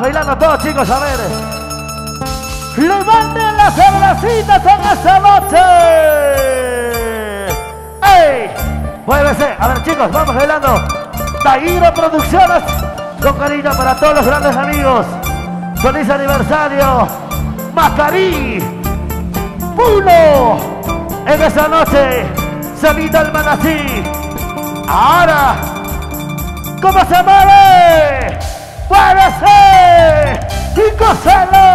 bailando todos, chicos, a ver. Levanten las cervecitas en esta noche. ¡Ey! Muévese. A ver, chicos, vamos bailando. Tairo Producciones. Con cariño para todos los grandes amigos. Feliz aniversario. Macarí. Pulo. En esta noche. Salita el Manasí. Ahora. ¿Cómo se mueve? ¡Muévese! ¡Y cóselo!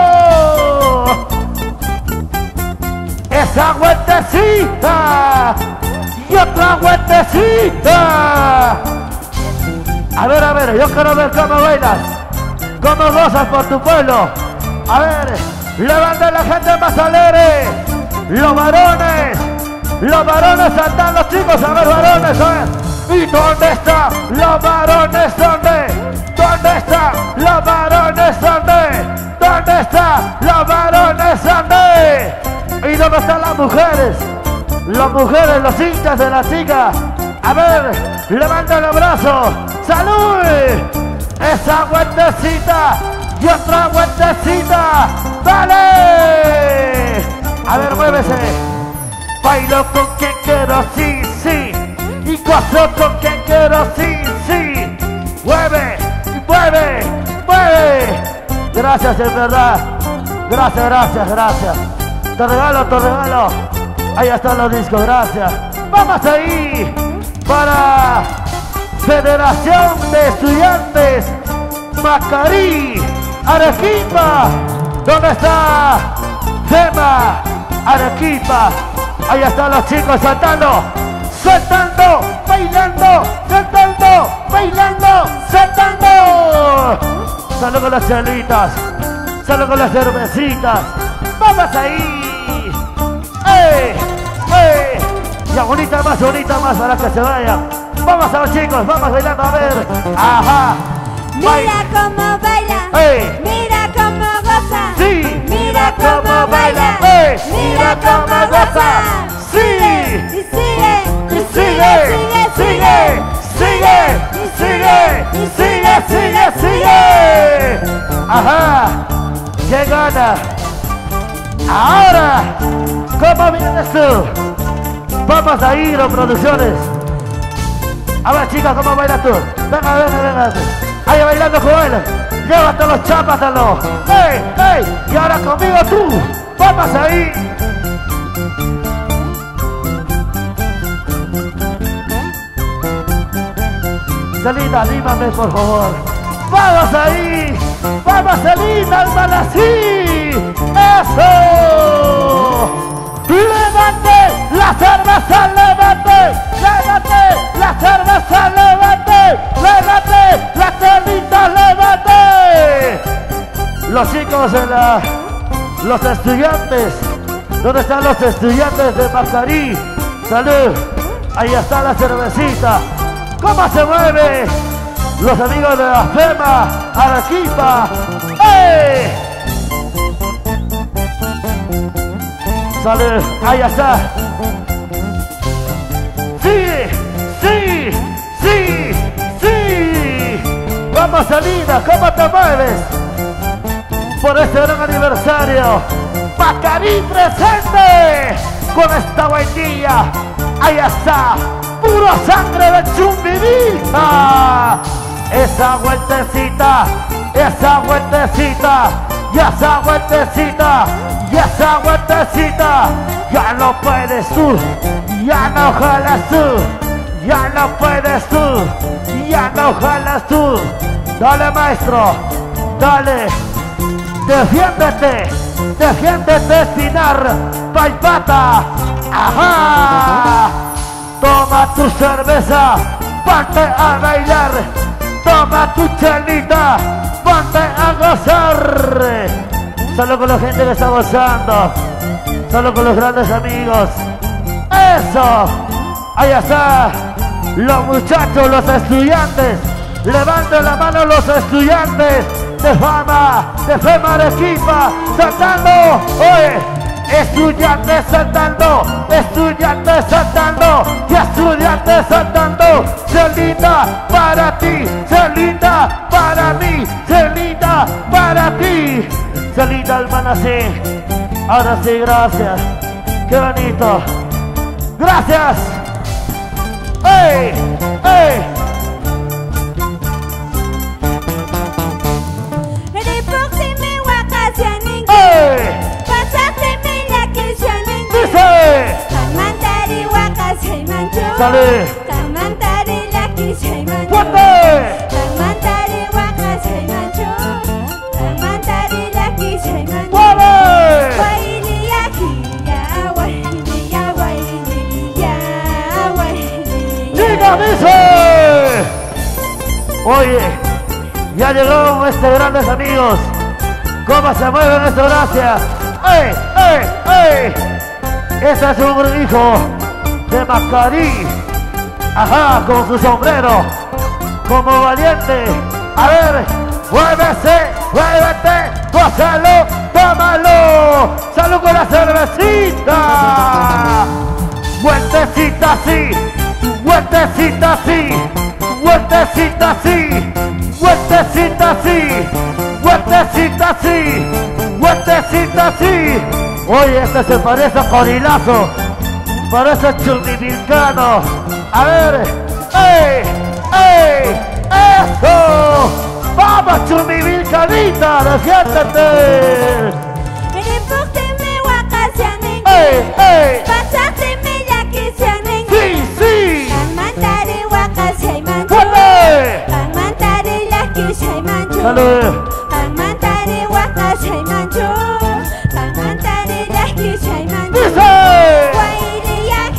Esa vueltecita y otra vueltecita. A ver, a ver, yo quiero ver cómo bailas, cómo gozas por tu pueblo. A ver, levanta la gente más alegre. Los varones, los varones saltan los chicos, a ver, varones, a ver. ¿Y dónde están los varones? ¿Dónde? ¿Dónde están los varones? ¿Dónde? ¿Dónde están los varones? ¿Dónde? ¿Y dónde están las mujeres? Las mujeres, los hinchas de la chica. A ver, levanten los brazos. ¡Salud! Esa vueltecita y otra vueltecita. ¡Dale! A ver, muévese. Bailo con quien quiero, sí. Y gozo con quien quiero, sí, sí. Mueve, mueve, mueve. Gracias, en verdad. Gracias, gracias, gracias. Te regalo, te regalo. Ahí están los discos, gracias. Vamos ahí para Federación de Estudiantes Macarí, Arequipa. ¿Dónde está? Fema, Arequipa. Ahí están los chicos saltando, saltando, bailando, saltando, bailando, saltando. Salud con las chelitas, salud con las cervecitas. Vamos ahí. ¡Eh! ¡Eh! Ya bonita más, bonita más para que se vayan. Vamos a los chicos, vamos bailando a ver. Ajá. Mira cómo baila. ¡Ey! Mira cómo goza. Sí. Mira cómo baila. ¡Ey! Mira cómo goza. Sí. Sigue. Sigue, sigue, sigue, sigue, sigue, sigue. Ajá. ¿Qué gana? Ahora, ¿cómo vienes tú? Vamos a ir a producciones. A ver, chicas, ¿cómo bailas tú? Venga, venga, venga. Ahí bailando con él. Llévatelo, chápatelo. ¡Ey, ey! Y ahora conmigo tú. Vamos ahí. Celina, anímame, por favor. ¡Vamos ahí! ¡Vamos, Celina, al así! ¡Eso! ¡Levante la cerveza, levante! ¡Levante la cerveza, levante! ¡Levante la celita, levante! Los chicos de la... Los estudiantes. ¿Dónde están los estudiantes de Macarí? ¡Salud! Ahí está la cervecita. ¿Cómo se mueve? Los amigos de la FEMA, Arequipa. ¡Ey! Salud, ahí está. Sí, sí, sí, sí. Vamos, Salina, ¿cómo te mueves? Por este gran aniversario. Macarí presente con esta buen. Ahí está, Esa vueltecita, esa vueltecita, y esa vueltecita, y esa vueltecita. Ya no puedes tú, ya no jalas tú, ya no puedes tú, ya no jalas tú. Dale maestro, dale, defiéndete, defiéndete Pinar, Paipata. Ajá. Toma tu cerveza, ponte a bailar. Toma tu chelita, ponte a gozar. Solo con la gente que está gozando. Solo con los grandes amigos. Eso. Ahí está. Los muchachos, los estudiantes. Levanten la mano los estudiantes de fama, de Fema Arequipa, saltando. Oye, Estudiantes saltando, estudiantes saltando, y estudiantes saltando. Celita para ti, para ti. Celita hermana sí. Ahora sí, gracias. Qué bonito. Gracias. ¡Ey! ¡Ey! ¡Ey! ¡Dice! Kamantari Oye, ya llegaron estos grandes amigos. ¿Cómo se mueven esta gracia? ¡Ey, ey, ey! Este es un hijo de Macarí. Ajá, con su sombrero. Como valiente. A ver, muévese, muévete, gózalo, tómalo. Salud con la cervecita. Vueltecita así, vueltecita así, vueltecita así, vueltecita así, vueltecita así, vueltecita así. Oye, este se parece a Corilazo, parece churmivilcano. A ver, ¡ey! ¡ey! ¡Eso! ¡Vamos, churmivilcanita! ¡Defiéndete! ¡Ey! ¡ey! Wailiya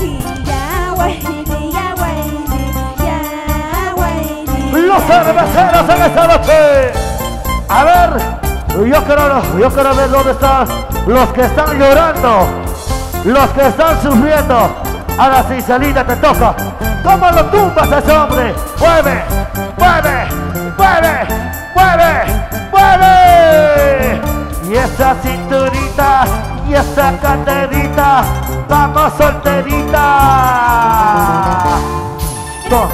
Los cerveceros en esta noche. A ver, yo quiero, yo quiero ver dónde están los que están llorando, los que están sufriendo. Ahora sí, Celina, te toca. ¿Cómo lo tumbas a ese hombre? ¡Mueve! ¡Mueve! Esa cinturita, y esa caterita, vamos solterita. Dos.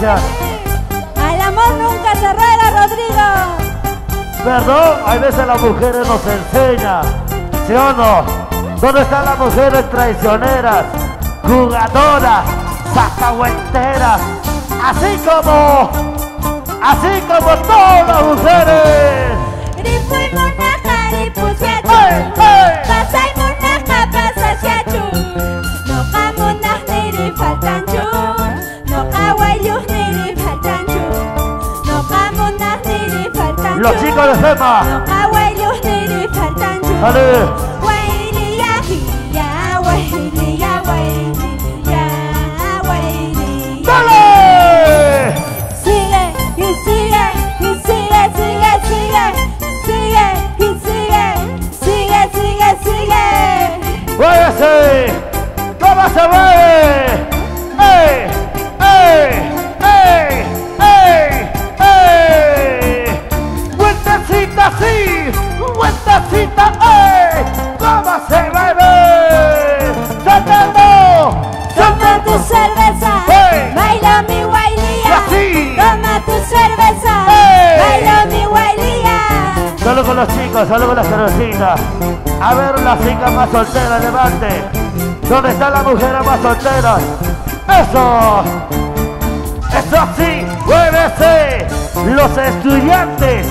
Gracias. Al amor nunca se ruega, Rodrigo. Perdón, hay veces las mujeres nos enseñan, ¿sí o no? ¿Dónde están las mujeres traicioneras, jugadoras, sacahuenteras? Así como, así como todas las mujeres. Los chicos de FEMA, No chicos, solo con las cervecitas. A ver las chicas más solteras, levante. ¿Dónde están las mujeres más solteras? ¡Eso! ¡Eso sí! ¡Muévese! Los estudiantes.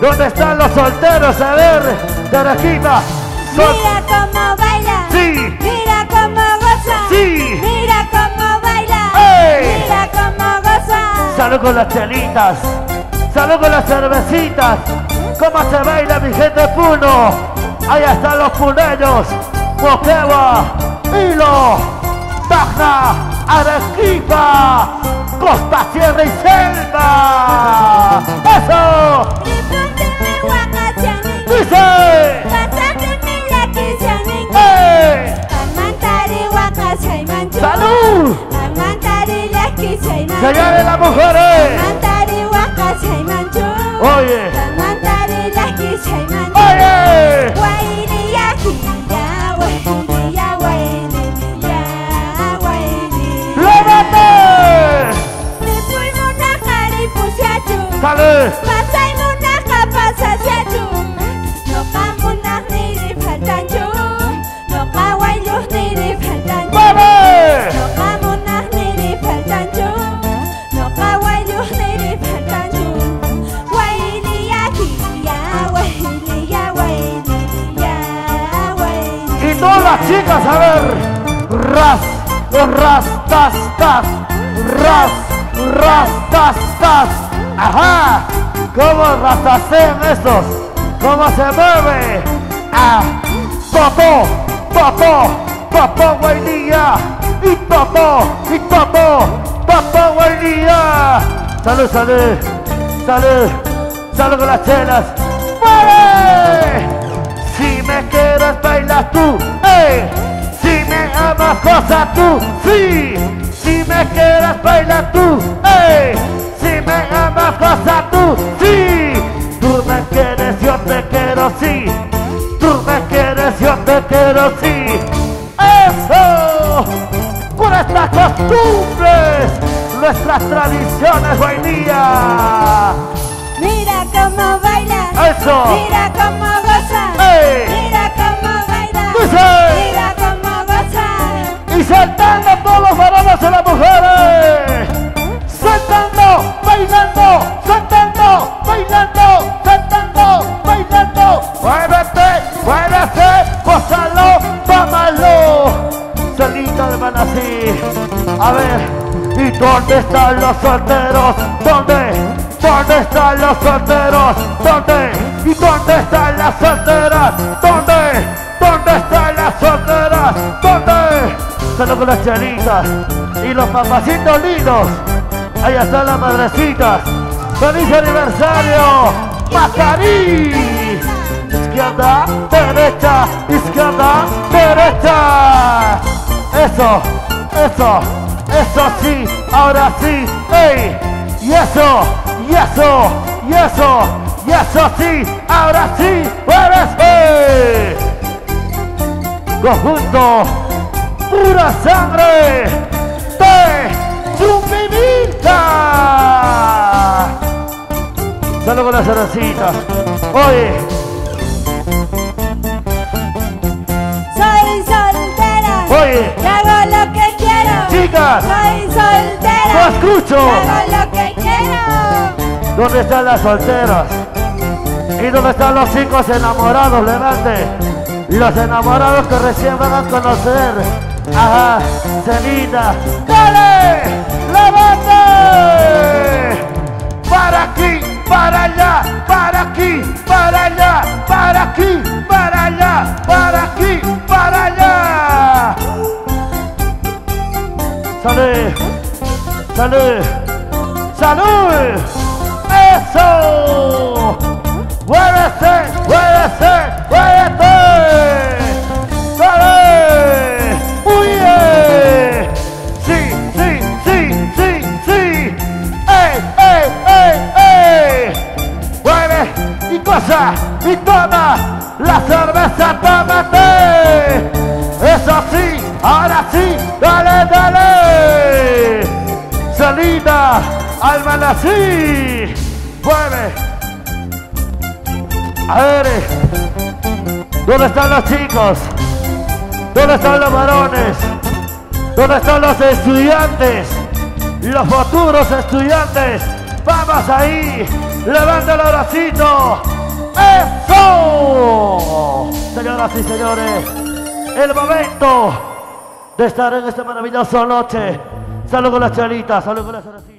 ¿Dónde están los solteros? A ver. Sol- Mira cómo baila, Sí. mira cómo goza, Sí. mira cómo baila, ¡Ey! mira cómo goza. Salud con las chelitas. Salud con las cervecitas. ¿Cómo se baila mi gente Puno? Ahí están los puneños. Moquegua, Hilo, Tacna, Arequipa, Costa, Sierra y Selva. ¡Eso! Dice. ¡Eh! ¡Salud! Señores Ya waili Y todas las chicas, a ver. Ras, ras, tas, tas. Ras, ras, tas, tas. Ajá. ¿Cómo rastasean estos? ¿Cómo se mueve? Ah. Popó, popó, popó, vainilla. Y popó, y popó, popó, vainilla. Salud, salud, salud. Salud con las chelas. ¡Mueve! Si me quieres bailar tú, ¡eh! Si me amas cosa tú, sí. Si me quieres bailar tú, ¡eh! Me amas cosa tú, sí. Tú me quieres, yo te quiero, sí. Tú me quieres, yo te quiero, sí. ¡Eso! Por estas costumbres, nuestras tradiciones hoy día. Mira cómo baila ¡Eso! Mira cómo goza ¡Ey! Mira cómo baila Dice. Mira cómo goza y saltando todos los varones y las mujeres. A ver, ¿y dónde están los solteros? ¿Dónde? ¿Dónde están los solteros? ¿Dónde? ¿Y dónde están las solteras? ¿Dónde? ¿Dónde están las solteras? ¿Dónde? Salud con las chanitas y los papacitos lindos. Ahí están las madrecitas. ¡Feliz aniversario! ¡Macarí! Izquierda, derecha, izquierda, derecha. Eso, eso, eso sí, ahora sí. ¡Ey! Y eso, y eso, y eso, y eso sí, ahora sí, ¡muévese! Conjunto pura sangre de Chumbimita. Solo con la cervecita. Oye, Soy soltera oye, Y hago lo que chicas, Soy no soltera escucho. Y hago lo que quiero ¿Dónde están las solteras? ¿Y dónde están los chicos enamorados? Levante. Los enamorados que recién van a conocer. Ajá, Celina. ¡Dale! ¡Levante! Para aquí, para allá, para aquí, para allá, para aquí, para allá, para aquí, para allá. ¡Salud! ¡Salud! ¡Salud! ¡Eso! ¡Muévese! ¡Muévese! ¡Muévete! ¡Dale! ¡Huye! ¡Sí! ¡Sí! ¡Sí! ¡Sí! ¡Sí! ¡Ey! ¡Ey! ¡Ey! ¡Ey! ¡Mueve! ¡Y cosa! ¡Y toma! ¡La cerveza tómate! ¡Eso sí! ¡Ahora sí! ¡Dale! ¡Dale! ¡Salida! ¡Alma así! ¡Mueve! A ver, ¿dónde están los chicos? ¿Dónde están los varones? ¿Dónde están los estudiantes? Los futuros estudiantes. Vamos ahí. Levanta el bracito. ¡Eso! Señoras y señores, el momento de estar en esta maravillosa noche. Salud con las chalitas, salud con las cervecitas.